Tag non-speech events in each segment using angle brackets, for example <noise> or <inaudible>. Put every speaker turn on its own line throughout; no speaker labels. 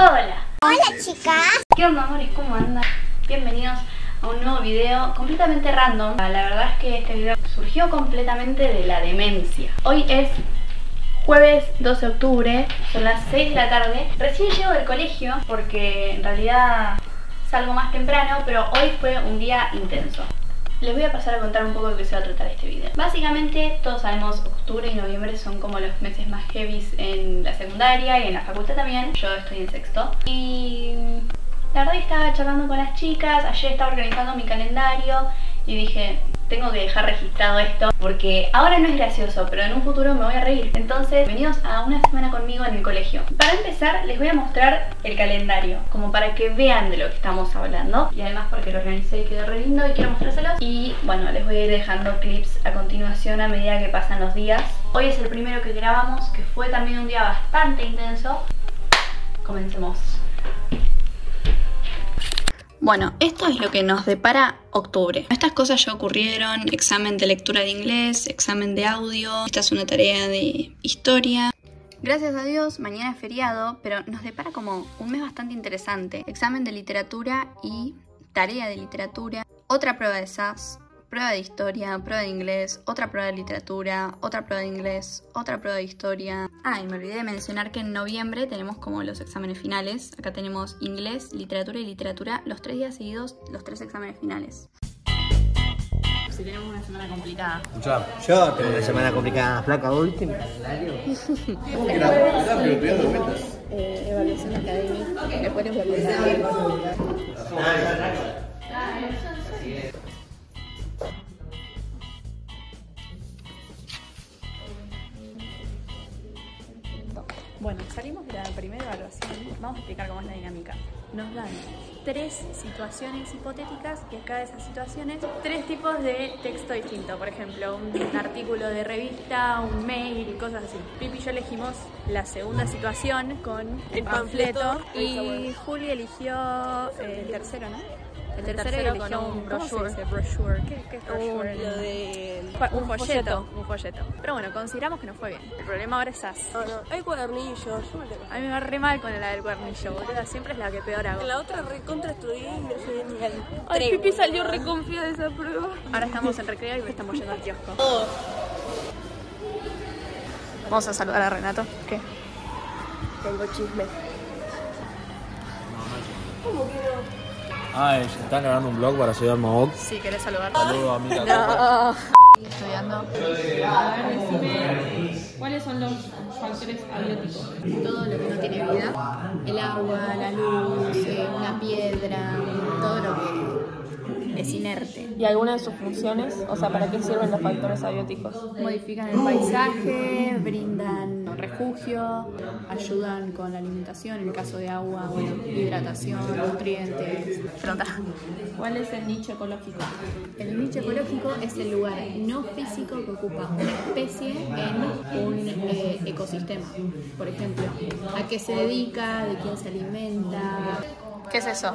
Hola.
Hola chicas.
¿Qué onda amores? ¿Cómo andan? Bienvenidos a un nuevo video completamente random. La verdad es que este video surgió completamente de la demencia. Hoy es jueves 12 de octubre, son las 6 de la tarde. Recién llego del colegio porque en realidad salgo más temprano, pero hoy fue un día intenso. Les voy a pasar a contar un poco de qué se va a tratar este video. Básicamente, todos sabemos, octubre y noviembre son como los meses más heavies en la secundaria y en la facultad también. Yo estoy en sexto. Y la verdad que estaba charlando con las chicas, ayer estaba organizando mi calendario y dije, tengo que dejar registrado esto porque ahora no es gracioso, pero en un futuro me voy a reír. Entonces, venidos a una semana conmigo en el colegio. Para empezar, les voy a mostrar el calendario, como para que vean de lo que estamos hablando. Y además porque lo organicé y quedó re lindo y quiero mostrárselos. Y bueno, les voy a ir dejando clips a continuación a medida que pasan los días. Hoy es el primero que grabamos, que fue también un día bastante intenso. Comencemos. Bueno, esto es lo que nos depara octubre. Estas cosas ya ocurrieron, examen de lectura de inglés, examen de audio, esta es una tarea de historia. Gracias a Dios, mañana es feriado, pero nos depara como un mes bastante interesante. Examen de literatura y tarea de literatura, otra prueba de SAS, prueba de historia, prueba de inglés, otra prueba de literatura, otra prueba de inglés, otra prueba de historia. Ah, y me olvidé de mencionar que en noviembre tenemos como los exámenes finales. Acá tenemos inglés, literatura y literatura, los tres días seguidos, los tres exámenes finales. Si tenemos una semana complicada.
Yo, yo tengo una semana complicada, flaca, ¿vos viste mi calendario?
Eh, evaluación académica, después Nos dan tres situaciones hipotéticas y a cada de esas situaciones tres tipos de texto distinto. Por ejemplo, un artículo de revista, un mail y cosas así. Pipi y yo elegimos la segunda situación con el panfleto y Juli eligió el tercero, ¿no? El tercero, eligió un brochure. brochure. ¿Qué, qué es brochure?
lo de...
un folleto, un folleto. Pero bueno, consideramos que no fue bien. El problema ahora es SAS.
No, no, hay cuadernillos, yo me tengo.
A mí me va re mal con la del cuadernillo, boludo. Siempre es la que peor hago.
En la otra recontra estudié y no sé ni al
Ay,
tres,
Pipi salió reconfiada de esa prueba. Ahora estamos en recreo y estamos yendo al kiosco. Vamos a saludar a Renato. ¿Qué?
Tengo chisme.
Ay, están grabando un blog para seguir Mahok.
Sí, ¿querés saludar?
Saludos a mi
No. <laughs> Estoy estudiando
A ver, decime cuáles son los factores abióticos.
todo lo que no tiene vida. El agua, la luz, eh, una piedra, todo lo que es inerte.
¿Y alguna de sus funciones? O sea, ¿para qué sirven los factores abióticos?
Modifican el paisaje, brindan refugio, ayudan con la alimentación, en el caso de agua, bueno, hidratación, nutrientes. Pronta.
¿Cuál es el nicho ecológico?
El nicho ecológico es el lugar no físico que ocupa una especie en un eh, ecosistema. Por ejemplo, a qué se dedica, de quién se alimenta. ¿Qué es eso?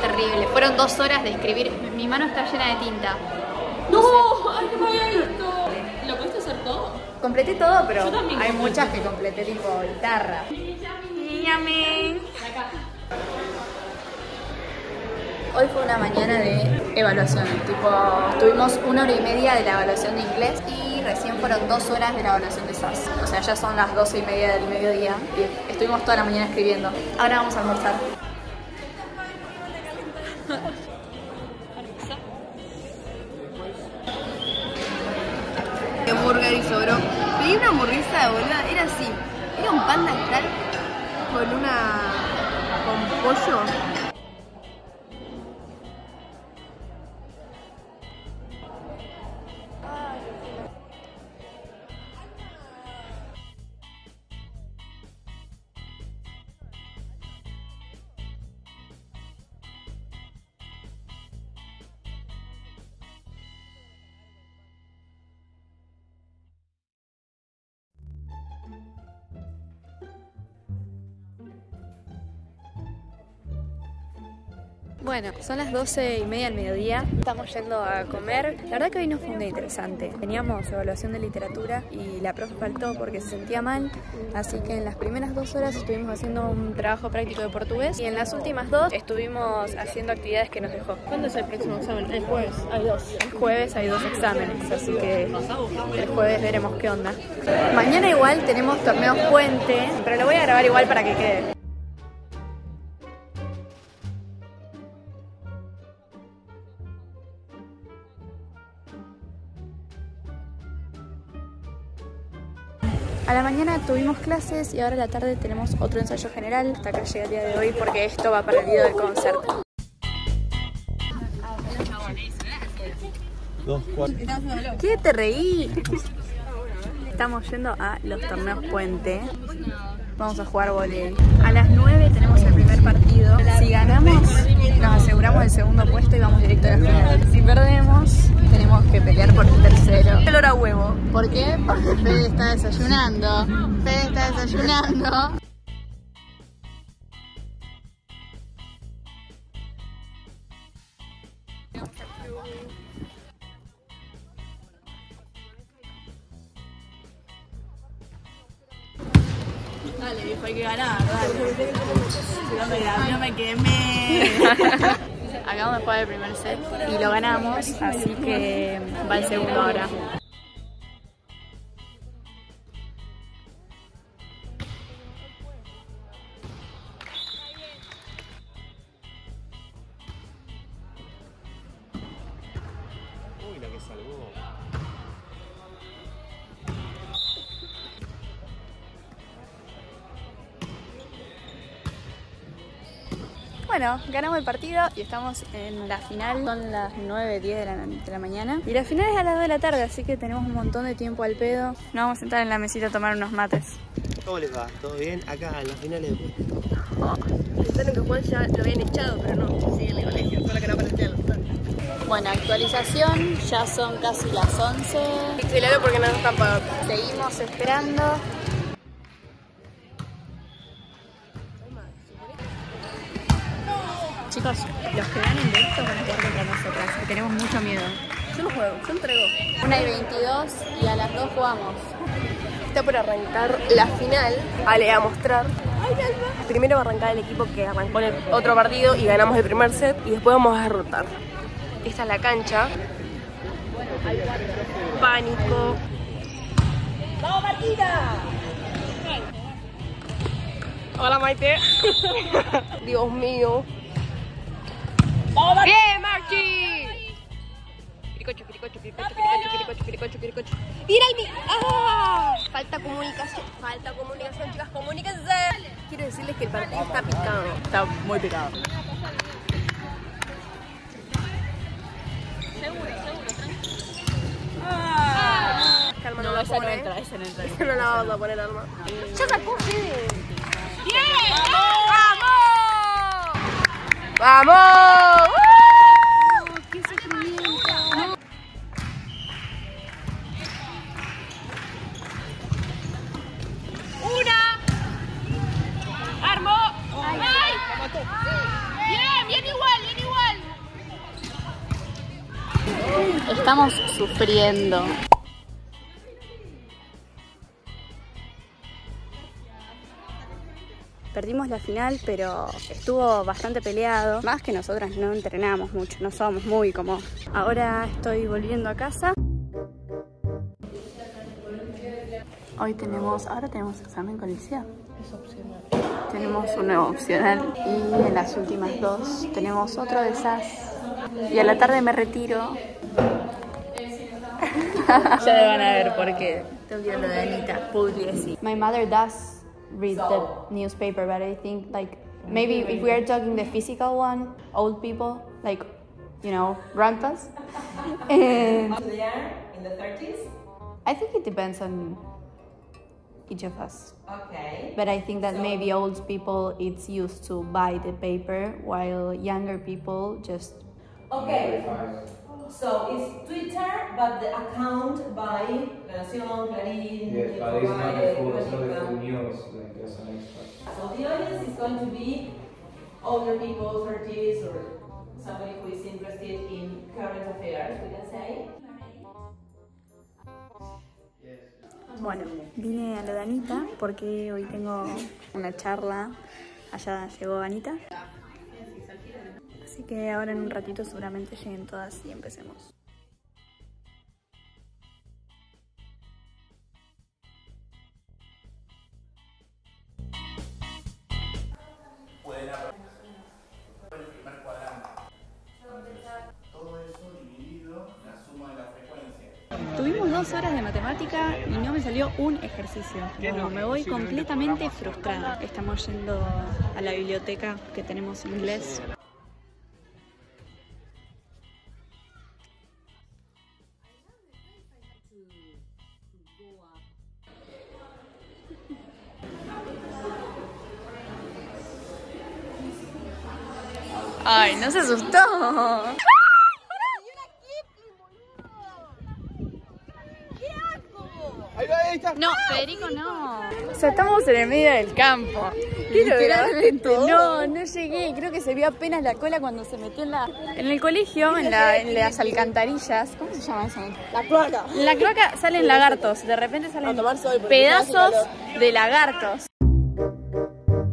Terrible. Fueron dos horas de escribir. Mi mano está llena de tinta.
¡No! ¡Ay, no había visto! ¿Lo pudiste hacer todo?
Completé todo, pero
Yo también
hay
completé.
muchas que completé tipo guitarra. Yami. Hoy fue una mañana de evaluación, tipo, tuvimos una hora y media de la evaluación de inglés y recién fueron dos horas de la evaluación de SAS. O sea, ya son las doce y media del mediodía y estuvimos toda la mañana escribiendo. Ahora vamos a almorzar.
De burger y sobró. Pedí una hamburguesa, boluda, era así. Era un pan de astral con una... con pollo.
Bueno, son las 12 y media del mediodía. Estamos yendo a comer. La verdad que hoy no fue un día interesante. Teníamos evaluación de literatura y la profe faltó porque se sentía mal. Así que en las primeras dos horas estuvimos haciendo un trabajo práctico de portugués y en las últimas dos estuvimos haciendo actividades que nos dejó.
¿Cuándo es el próximo examen? El jueves. Hay dos.
El jueves hay dos exámenes, así que el jueves veremos qué onda. Mañana igual tenemos torneos puente, pero lo voy a grabar igual para que quede. A la mañana tuvimos clases y ahora a la tarde tenemos otro ensayo general. Hasta acá llega el día de hoy porque esto va para el video del concierto. ¿Qué te reí? Estamos yendo a los torneos puente. Vamos a jugar volei. A las 9 tenemos el primer partido. Si ganamos, nos aseguramos el segundo puesto y vamos directo a la final. Si perdemos, tenemos que pelear por el tercero. El hora huevo. ¿Por qué? Porque Fede está desayunando. Fede está desayunando. Dale, viejo, hay que ganar, dale. No me, no me quemé. <laughs> Acabamos de jugar el primer set y lo ganamos, así que va el segundo ahora. Bueno, ganamos el partido y estamos en la final. Son las 9, 10 de la, de la mañana. Y la final es a las 2 de la tarde, así que tenemos un montón de tiempo al pedo. Nos vamos a sentar en la mesita a tomar unos mates.
¿Cómo les va? ¿Todo bien? Acá en las finales de puesto.
Pensaron que Juan ya lo habían echado, pero no, sigue en el colegio, solo que no aparecía
Bueno, actualización, ya son casi las 11.
Excelente porque no nos están pagando.
Seguimos esperando. Chicos, los que ganen de esto van a jugar contra nosotras, que tenemos mucho miedo.
Yo no juego, yo entrego.
Una y 22 y a las 2 jugamos.
Está por arrancar la final. Ale, a mostrar. Primero va a arrancar el equipo que arrancó en el otro partido y ganamos el primer set y después vamos a derrotar. Esta es la cancha. Pánico. ¡Vamos, Martina! Hola, Maite. <laughs> Dios mío. ¡Bien, Marchi! Quiricocho, quiricocho, quiricocho, quiricocho, quiricocho, quiricocho, quiricocho. ¡Tira el mi! ¡Ah! Falta comunicación, falta comunicación, chicas, comuníquense. Quiero decirles que el partido está picado.
Está muy picado.
Calma,
No,
la
esa no entra, esa no entra.
Esa no la vamos a poner, Alma. ¡Ya sacó, Fede! ¡Vamos! ¡Vamos!
¡Una! ¡Armó! ¡Ay! ¡Bien! ¡Bien igual! ¡Bien igual!
Estamos sufriendo. Perdimos la final, pero estuvo bastante peleado. Más que nosotras no entrenamos mucho, no somos muy como. Ahora estoy volviendo a casa. Hoy tenemos, ahora tenemos examen con liceo. Es opcional. Tenemos un nuevo opcional y en las últimas dos tenemos otro de SAS. Y a la tarde me retiro <laughs> ya le van a ver por qué. Tengo que ir a lo de Anita. My mother does read the newspaper, but I think like mm-hmm. maybe if we are talking the physical one, old people like you know grandpas. <laughs> and
They are in the 30s?
I think it depends on each of us.
Okay.
But I think that maybe old people it's used to buy the paper, while younger people just
Okay. So it's Twitter, but the account by La Nación, Clarín,
Yes, but it's not the full, it's not the
República.
full news, like there's an extra.
So the audience is going to be older people, 30s or somebody who is interested in current affairs, we can say.
Bueno, vine a lo de Anita porque hoy tengo una charla. Allá llegó Anita. Así que ahora en un ratito seguramente lleguen todas y empecemos. Dos horas de matemática y no me salió un ejercicio. Bueno, me voy completamente frustrada. Estamos yendo a la biblioteca que tenemos en inglés. Ay, no se asustó. No, Federico no. O sea, estamos en el medio del campo. Literalmente. No, no llegué. Creo que se vio apenas la cola cuando se metió en la. En el colegio, en, la, en las alcantarillas. ¿Cómo se llama eso?
La cloaca.
En la cloaca salen lagartos. De repente salen pedazos de lagartos.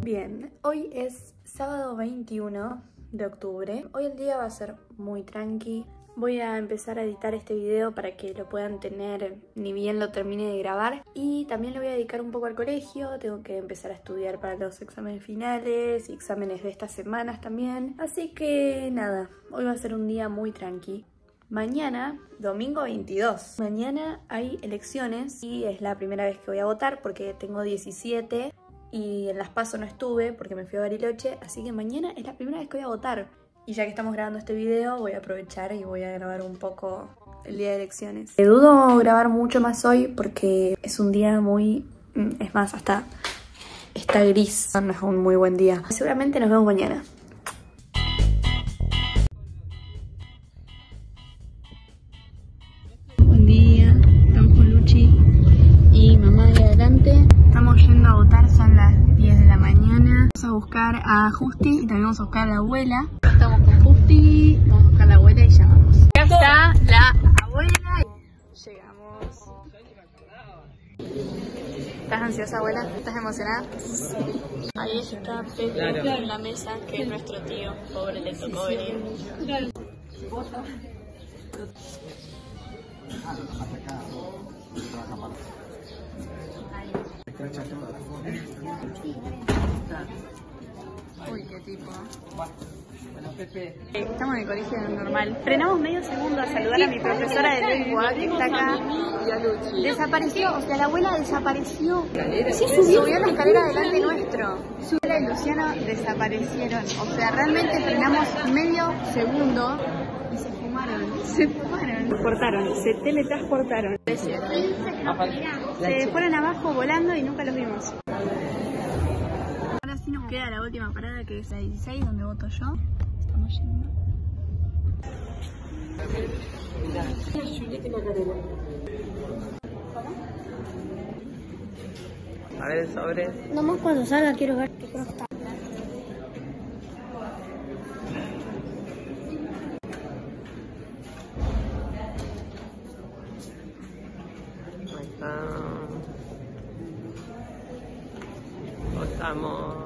Bien, hoy es sábado 21 de octubre. Hoy el día va a ser muy tranqui. Voy a empezar a editar este video para que lo puedan tener ni bien lo termine de grabar. Y también le voy a dedicar un poco al colegio. Tengo que empezar a estudiar para los exámenes finales y exámenes de estas semanas también. Así que nada, hoy va a ser un día muy tranqui. Mañana, domingo 22. Mañana hay elecciones y es la primera vez que voy a votar porque tengo 17 y en Las Paso no estuve porque me fui a Bariloche, así que mañana es la primera vez que voy a votar. Y ya que estamos grabando este video, voy a aprovechar y voy a grabar un poco el día de elecciones. Me dudo grabar mucho más hoy porque es un día muy... mm, Es más, hasta está gris. No es un muy buen día. Seguramente nos vemos mañana. A Justi y también vamos a buscar a la abuela. Estamos con Justi, vamos a buscar a la abuela y ya vamos. Acá está la abuela. Llegamos. ¿Estás ansiosa, abuela? ¿Estás emocionada? Ahí está Pepe en la mesa, que es nuestro tío. Pobre, le tocó venir. Uy, qué tipo. Estamos en el colegio normal. Frenamos medio segundo a saludar a mi profesora de lengua que está acá. Desapareció, o sea, la abuela desapareció. Sí, subió, la escalera delante nuestro. Subió y Luciano desaparecieron. O sea, realmente frenamos medio segundo y se fumaron. Se fumaron. Transportaron, se teletransportaron. Se fueron abajo volando y nunca los vimos. Nos queda la última parada que es la 16 donde voto yo. Estamos yendo.
A ver el sobre.
Nomás cuando salga quiero ver qué creo que está.
Ahí está. Votamos.